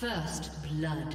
First blood.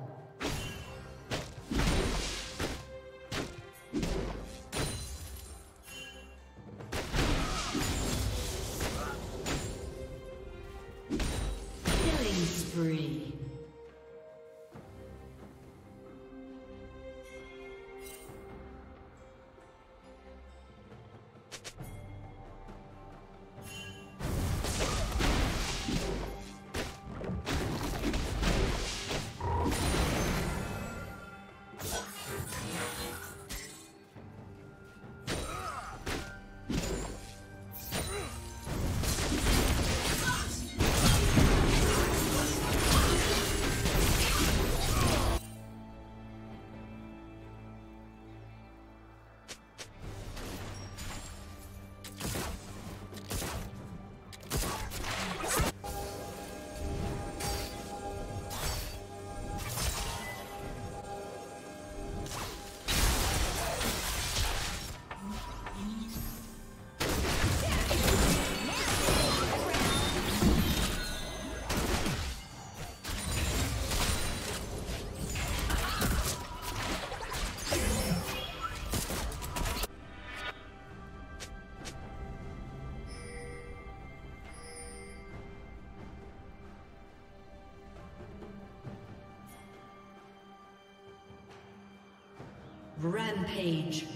Rampage.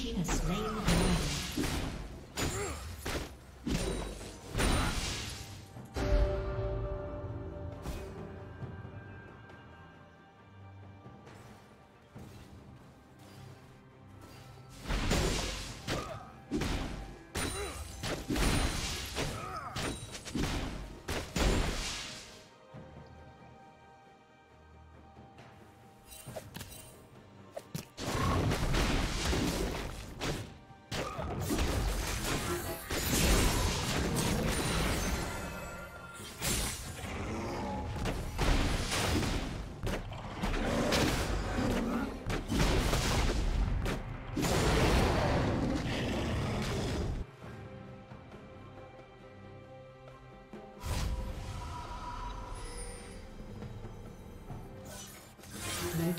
Team has slain